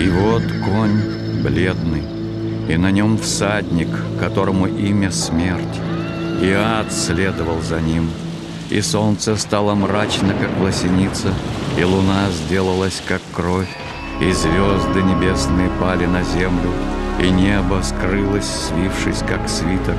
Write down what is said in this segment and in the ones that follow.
И вот конь бледный, и на нем всадник, которому имя смерть. И ад следовал за ним, и солнце стало мрачно, как власеница, и луна сделалась, как кровь, и звезды небесные пали на землю, и небо скрылось, свившись, как свиток,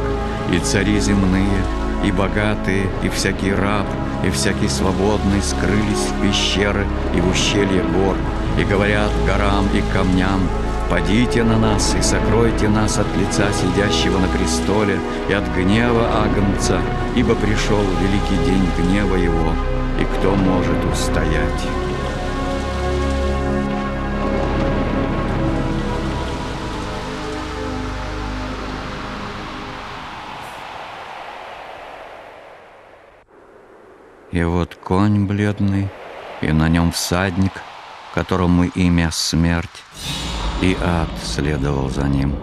и цари земные, и богатые, и всякий раб, и всякий свободный скрылись в пещеры и в ущелье гор, и говорят горам и камням, «Падите на нас и сокройте нас от лица сидящего на престоле и от гнева Агнца, ибо пришел великий день гнева его, и кто может устоять?» И вот конь бледный, и на нем всадник, которому имя смерть, и ад следовал за ним.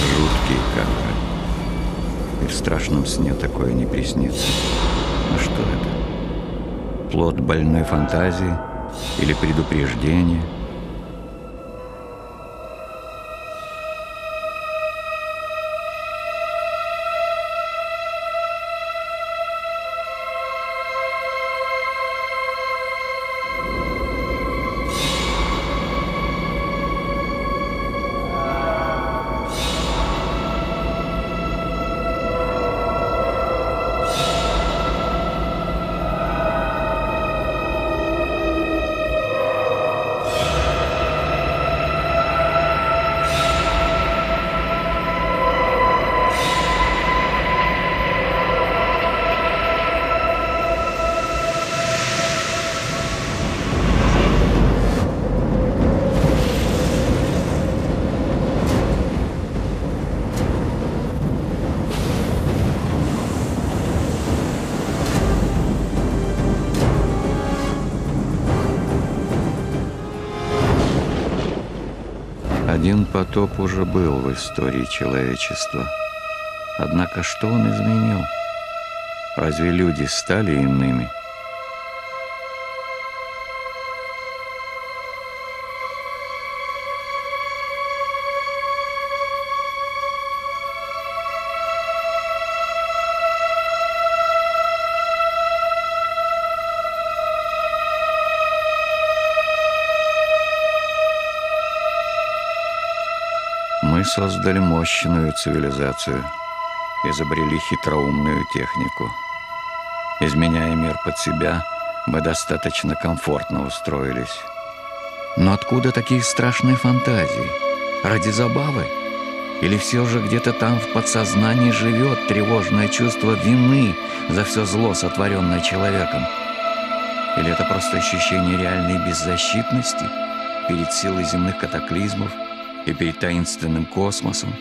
Жуткий как И в страшном сне такое не приснится. А что это? Плод больной фантазии или предупреждение? Один потоп уже был в истории человечества. Однако что он изменил? Разве люди стали иными? Создали мощную цивилизацию, изобрели хитроумную технику. Изменяя мир под себя, мы достаточно комфортно устроились. Но откуда такие страшные фантазии? Ради забавы? Или все же где-то там в подсознании живет тревожное чувство вины за все зло, сотворенное человеком? Или это просто ощущение реальной беззащитности перед силой земных катаклизмов и перед таинственным космосом?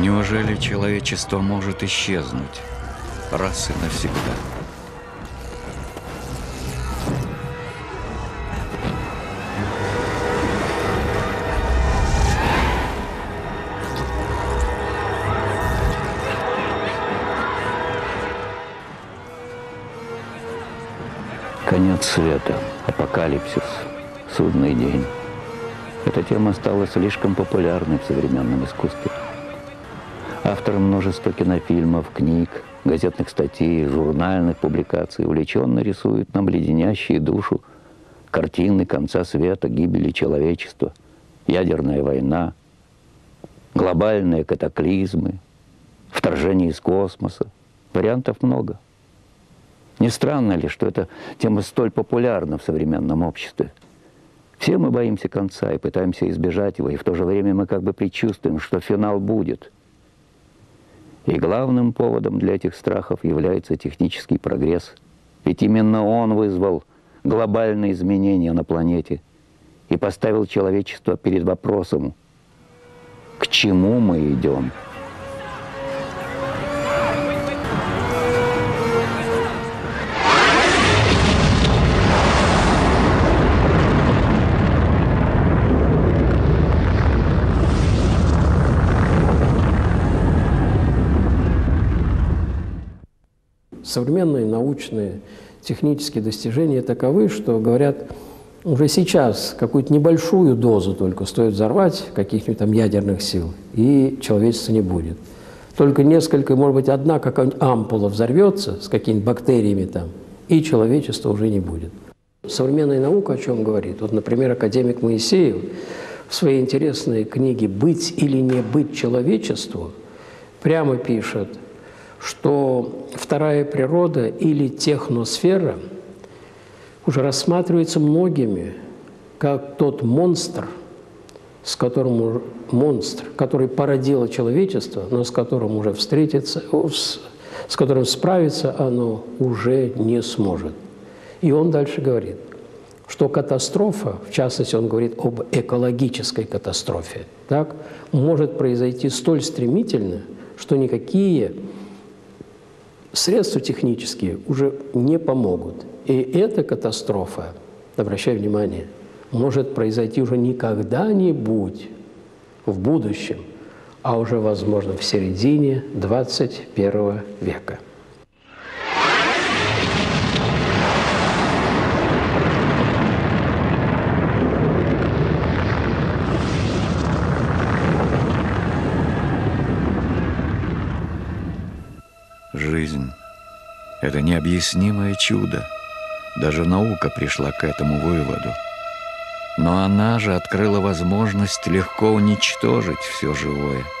Неужели человечество может исчезнуть раз и навсегда? Конец света, апокалипсис, судный день. Эта тема стала слишком популярной в современном искусстве. Авторы множества кинофильмов, книг, газетных статей, журнальных публикаций увлеченно рисуют нам леденящие душу картины конца света, гибели человечества, ядерная война, глобальные катаклизмы, вторжение из космоса. Вариантов много. Не странно ли, что эта тема столь популярна в современном обществе? Все мы боимся конца и пытаемся избежать его, и в то же время мы как бы предчувствуем, что финал будет. И главным поводом для этих страхов является технический прогресс. Ведь именно он вызвал глобальные изменения на планете и поставил человечество перед вопросом, к чему мы идем. Современные научные, технические достижения таковы, что говорят, уже сейчас какую-то небольшую дозу только стоит взорвать каких-нибудь там ядерных сил, и человечества не будет. Только несколько, может быть, одна какая-нибудь ампула взорвется с какими-нибудь бактериями там, и человечества уже не будет. Современная наука о чем говорит? Вот, например, академик Моисеев в своей интересной книге «Быть или не быть человечеству» прямо пишет – что вторая природа или техносфера уже рассматривается многими как тот монстр, с которым монстр, который породило человечество, но с которым уже встретиться, с которым справиться оно уже не сможет. И он дальше говорит, что катастрофа, в частности, он говорит об экологической катастрофе, так, может произойти столь стремительно, что никакие средства технические уже не помогут. И эта катастрофа, обращаю внимание, может произойти уже не когда-нибудь в будущем, а уже, возможно, в середине 21 века. Это необъяснимое чудо. Даже наука пришла к этому выводу. Но она же открыла возможность легко уничтожить все живое –